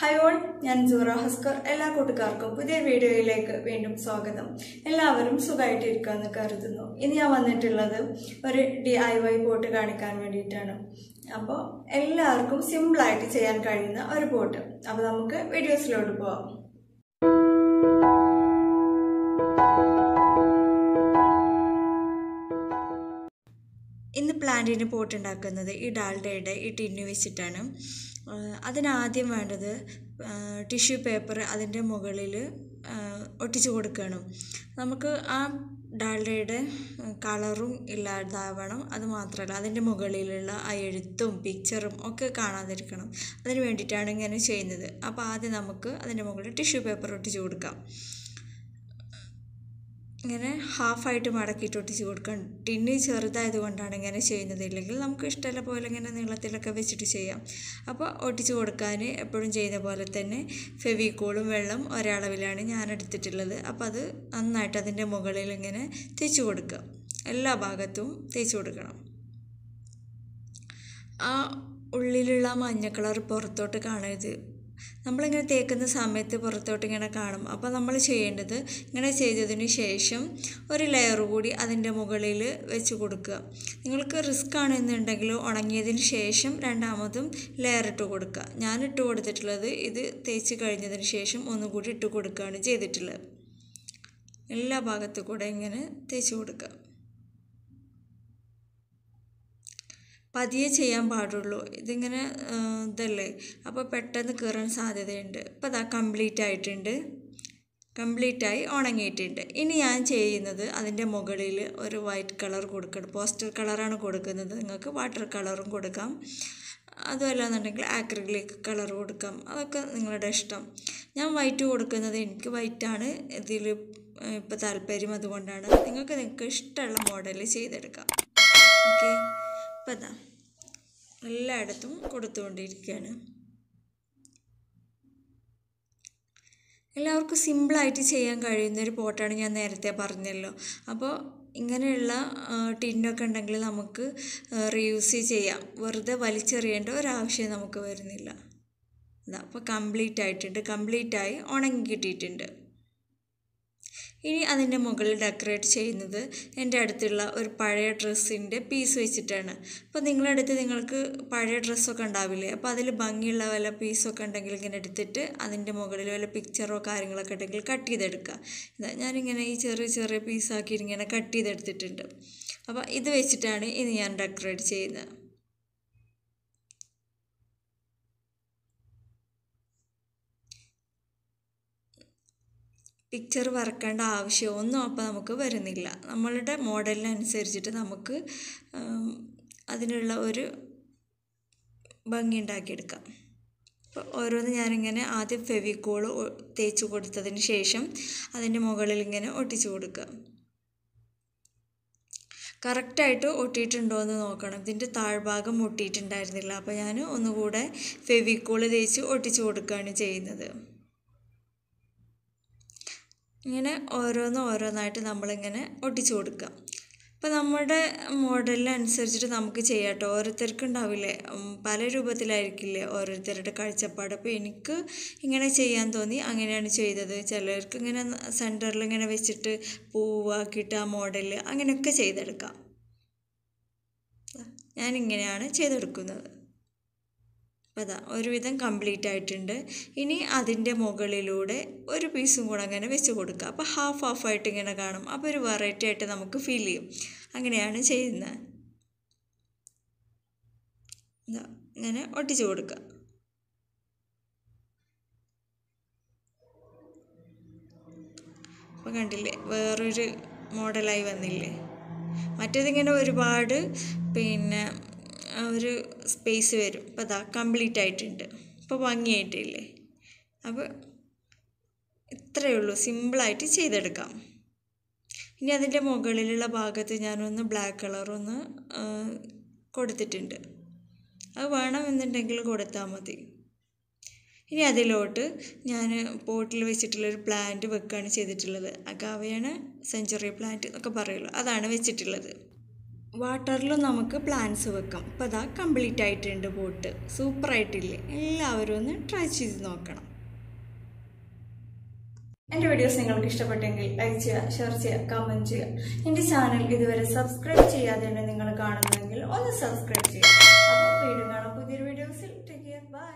Hi all ഞാൻ സൂറ ഹസ്കർ. എല്ലാ കൂട്ടുകാർക്കും പുതിയ വീഡിയോയിലേക്ക് വീണ്ടും സ്വാഗതം. എല്ലാവരും സുഖമായിട്ടിരിക്കുമെന്ന് കരുതുന്നു. ഇനി ഞാൻ വന്നിട്ടുള്ളത് ഒരു ഡി ഐ വൈ പോട്ട് കാണിക്കാൻ വേണ്ടിയിട്ടാണ്. അപ്പോൾ എല്ലാവർക്കും സിമ്പിളായിട്ട് ചെയ്യാൻ കഴിയുന്ന ഒരു പോട്ട് അപ്പോൾ നമുക്ക് വീഡിയോസിലോട്ട് പോവാം. ഇന്ന് പ്ലാന്റിന് പോട്ട് ഉണ്ടാക്കുന്നത് ഈ ഡാൽഡയുടെ ഈ ടിന്നു വെച്ചിട്ടാണ്. അതിനാദ്യം വേണ്ടത് ടിഷ്യൂ പേപ്പർ അതിന്റെ മുകളിൽ ഒട്ടിച്ചു കൊടുക്കണം. നമുക്ക് ആ ഡാൽഡയുടെ കളറും ഇല്ലാതാവണം. അത് മാത്രമല്ല അതിന്റെ മുകളിലുള്ള ആ എഴുത്തും പിക്ചറും ഒക്കെ കാണാതിരിക്കണം. അതിന് വേണ്ടിയിട്ടാണ് ഇങ്ങനെ ചെയ്യുന്നത്. അപ്പോൾ ആദ്യം നമുക്ക് അതിന്റെ മുകളിൽ ടിഷ്യൂ പേപ്പർ ഒട്ടിച്ചു കൊടുക്കാം. ഇങ്ങനെ ഹാഫായിട്ട് മടക്കിയിട്ട് ഒട്ടിച്ച് കൊടുക്കാം ടിന്നി ചെറുതായത് കൊണ്ടാണ് ഇങ്ങനെ ചെയ്യുന്നത്. ഇല്ലെങ്കിൽ നമുക്ക് ഇഷ്ടമുള്ള പോലെ ഇങ്ങനെ നീളത്തിലൊക്കെ വെച്ചിട്ട് ചെയ്യാം. അപ്പോൾ ഒട്ടിച്ച് കൊടുക്കാൻ എപ്പോഴും ചെയ്ത പോലെ തന്നെ ഫെവിക്കോളും വെള്ളം ഒരളവിലാണ് ഞാൻ എടുത്തിട്ടുള്ളത്. അപ്പോൾ അത് നന്നായിട്ട് അതിന്റെ മുകളിൽ ഇങ്ങനെ തേച്ച് കൊടുക്കുക. എല്ലാ ഭാഗത്തും തേച്ച് കൊടുക്കണം. ആ ഉള്ളിലുള്ള മഞ്ഞ കളർ പുറത്തോട്ട് കാണരുത്. നമ്മളിങ്ങനെ തേക്കുന്ന സമയത്ത് പുറത്തോട്ട് ഇങ്ങനെ കാണും. അപ്പോൾ നമ്മൾ ചെയ്യേണ്ടത് ഇങ്ങനെ ചെയ്തതിന് ശേഷം ഒരു ലെയർ കൂടി അതിന്റെ മുകളിൽ വെച്ച് കൊടുക്കുക. നിങ്ങൾക്ക് റിസ്ക് ആണെന്നുണ്ടെങ്കിൽ ഉണങ്ങിയതിന് ശേഷം രണ്ടാമതും ലെയർ ഇട്ട് കൊടുക്കുക. ഞാൻ ഇട്ട് കൊടുത്തിട്ടുള്ളത് ഇത് തേച്ച് കഴിഞ്ഞതിന് ശേഷം ഒന്നുകൂടി ഇട്ട് കൊടുക്കുകയാണ് ചെയ്തിട്ടുള്ളത്. എല്ലാ ഭാഗത്തു കൂടെ ഇങ്ങനെ തേച്ച് കൊടുക്കുക. പതിയെ ചെയ്യാൻ പാടുള്ളൂ. ഇതിങ്ങനെ ഇതല്ലേ? അപ്പോൾ പെട്ടെന്ന് കയറാൻ സാധ്യതയുണ്ട്. അപ്പോൾ അതാ കംപ്ലീറ്റ് ആയിട്ടുണ്ട്. കംപ്ലീറ്റായി ഉണങ്ങിയിട്ടുണ്ട്. ഇനി ഞാൻ ചെയ്യുന്നത് അതിന്റെ മുകളിൽ ഒരു വൈറ്റ് കളർ കൊടുക്കണം. പോസ്റ്റർ കളറാണ് കൊടുക്കുന്നത്. നിങ്ങൾക്ക് വാട്ടർ കളറും കൊടുക്കാം. അതുമല്ല എന്നുണ്ടെങ്കിൽ ആക്രിലിക് കളർ കൊടുക്കാം. അതൊക്കെ നിങ്ങളുടെ ഇഷ്ടം. ഞാൻ വൈറ്റ് കൊടുക്കുന്നത് എനിക്ക് വൈറ്റാണ് ഇതിൽ ഇപ്പോൾ താല്പര്യം അതുകൊണ്ടാണ്. നിങ്ങൾക്ക് നിങ്ങൾക്ക് ഇഷ്ടമുള്ള മോഡൽ ചെയ്തെടുക്കാം. ഓക്കെ ഇപ്പം അതാ എല്ലായിടത്തും കൊടുത്തുകൊണ്ടിരിക്കുകയാണ്. എല്ലാവർക്കും സിമ്പിളായിട്ട് ചെയ്യാൻ കഴിയുന്നൊരു പോട്ടാണ് ഞാൻ നേരത്തെ പറഞ്ഞല്ലോ. അപ്പോൾ ഇങ്ങനെയുള്ള ടിന്നൊക്കെ ഉണ്ടെങ്കിൽ നമുക്ക് റീയൂസ് ചെയ്യാം. വെറുതെ വലിച്ചെറിയേണ്ട ഒരാവശ്യം നമുക്ക് വരുന്നില്ല. അപ്പോൾ കംപ്ലീറ്റ് ആയിട്ടുണ്ട് കംപ്ലീറ്റായി ഉണങ്ങി കിട്ടിയിട്ടുണ്ട്. ഇനി അതിന്റെ മുകളിൽ ഡെക്കറേറ്റ് ചെയ്യുന്നത് എന്റെ അടുത്തുള്ള ഒരു പഴയ ഡ്രസ്സിന്റെ പീസ് വെച്ചിട്ടാണ്. അപ്പോൾ നിങ്ങളുടെ അടുത്ത് നിങ്ങൾക്ക് പഴയ ഡ്രസ്സൊക്കെ ഉണ്ടാവില്ലേ? അപ്പോൾ അതിൽ ഭംഗിയുള്ള വല്ല പീസൊക്കെ ഉണ്ടെങ്കിൽ ഇങ്ങനെ എടുത്തിട്ട് അതിന്റെ മുകളിൽ വല്ല പിക്ചറോ കാര്യങ്ങളൊക്കെ ഉണ്ടെങ്കിൽ കട്ട് ചെയ്തെടുക്കുക. ഇതാ ഞാനിങ്ങനെ ഈ ചെറിയ ചെറിയ പീസാക്കി ഇങ്ങനെ കട്ട് ചെയ്തെടുത്തിട്ടുണ്ട്. അപ്പോൾ ഇത് വെച്ചിട്ടാണ് ഇനി ഞാൻ ഡെക്കറേറ്റ് ചെയ്യുന്നത്. പിക്ചർ വരക്കേണ്ട ആവശ്യമൊന്നും അപ്പോൾ നമുക്ക് വരുന്നില്ല. നമ്മളുടെ മോഡലിനനുസരിച്ചിട്ട് നമുക്ക് അതിനുള്ള ഒരു ഭംഗി ഉണ്ടാക്കിയെടുക്കാം അപ്പോൾ ഓരോന്ന് ഞാനിങ്ങനെ ആദ്യം ഫെവിക്കോൾ തേച്ച് കൊടുത്തതിന് ശേഷം അതിന്റെ മുകളിൽ ഇങ്ങനെ ഒട്ടിച്ചു കൊടുക്കുക. കറക്റ്റായിട്ട് ഒട്ടിയിട്ടുണ്ടോ എന്ന് നോക്കണം. ഇതിന്റെ താഴ്ഭാഗം ഒട്ടിയിട്ടുണ്ടായിരുന്നില്ല അപ്പോൾ ഞാൻ ഒന്നുകൂടെ ഫെവിക്കോൾ തേച്ച് ഒട്ടിച്ചു കൊടുക്കുകയാണ് ചെയ്യുന്നത്. ഇങ്ങനെ ഓരോന്ന് ഓരോന്നായിട്ട് നമ്മളിങ്ങനെ ഒട്ടിച്ചു കൊടുക്കുക. അപ്പോൾ നമ്മുടെ മോഡലിനനുസരിച്ചിട്ട് നമുക്ക് ചെയ്യാം കേട്ടോ. ഓരോരുത്തർക്ക് ഉണ്ടാവില്ലേ പല രൂപത്തിലായിരിക്കില്ലേ ഓരോരുത്തരുടെ കാഴ്ചപ്പാട്? അപ്പോൾ എനിക്ക് ഇങ്ങനെ ചെയ്യാൻ തോന്നി അങ്ങനെയാണ് ചെയ്തത്. ചിലർക്ക് ഇങ്ങനെ സെന്ററിൽ ഇങ്ങനെ വെച്ചിട്ട് പൂവാക്കിയിട്ട് ആ മോഡൽ അങ്ങനെയൊക്കെ ചെയ്തെടുക്കാം. ഞാനിങ്ങനെയാണ് ചെയ്തെടുക്കുന്നത്. അതാ ഒരുവിധം കംപ്ലീറ്റ് ആയിട്ടുണ്ട്. ഇനി അതിന്റെ മുകളിലൂടെ ഒരു പീസും കൂടെ അങ്ങനെ വെച്ച് കൊടുക്കുക. അപ്പോൾ ഹാഫ് ഹാഫ് ആയിട്ട് ഇങ്ങനെ കാണും. അപ്പോൾ ഒരു വെറൈറ്റി ആയിട്ട് നമുക്ക് ഫീൽ ചെയ്യും. അങ്ങനെയാണ് ചെയ്യുന്നത്. ഇങ്ങനെ ഒട്ടിച്ചു കൊടുക്കുക. അപ്പോൾ കണ്ടില്ലേ വേറൊരു മോഡലായി വന്നില്ലേ? മറ്റേതിങ്ങനെ ഒരുപാട് പിന്നെ ഒരു സ്പേസ് വരും. അപ്പോൾ അതാ കംപ്ലീറ്റ് ആയിട്ടുണ്ട്. ഇപ്പോൾ ഭംഗിയായിട്ടില്ലേ? അപ്പോൾ ഇത്രയേ ഉള്ളൂ. സിമ്പിളായിട്ട് ചെയ്തെടുക്കാം. ഇനി അതിന്റെ മുകളിലുള്ള ഭാഗത്ത് ഞാനൊന്ന് ബ്ലാക്ക് കളറൊന്ന് കൊടുത്തിട്ടുണ്ട്. അത് വേണമെന്നുണ്ടെങ്കിൽ കൊടുത്താൽ മതി. ഇനി അതിലോട്ട് ഞാൻ പോട്ടിൽ വെച്ചിട്ടുള്ളൊരു പ്ലാന്റ് വെക്കുകയാണ് ചെയ്തിട്ടുള്ളത്. അഗാവയാണ് സെഞ്ചുറി പ്ലാന്റ് എന്നൊക്കെ പറയുള്ളൂ. അതാണ് വെച്ചിട്ടുള്ളത്. വാട്ടറിലും നമുക്ക് പ്ലാന്റ്സ് വെക്കാം. അപ്പോൾ അതാ കംപ്ലീറ്റ് ആയിട്ടുണ്ട് ബോട്ട്. സൂപ്പറായിട്ടില്ലേ എല്ലാവരും ഒന്ന് ട്രൈ ചെയ്ത് നോക്കണം. എന്റെ വീഡിയോസ് നിങ്ങൾക്ക് ഇഷ്ടപ്പെട്ടെങ്കിൽ ലൈക്ക് ചെയ്യുക ഷെയർ ചെയ്യുക കമന്റ് ചെയ്യുക. എന്റെ ചാനൽ ഇതുവരെ സബ്സ്ക്രൈബ് ചെയ്യാതെയാണ് നിങ്ങൾ കാണുന്നതെങ്കിൽ ഒന്ന് സബ്സ്ക്രൈബ് ചെയ്യുക. അപ്പോൾ വീണ്ടും കാണാം പുതിയൊരു വീഡിയോസിൽ ടേക്ക് കെയർ ബൈ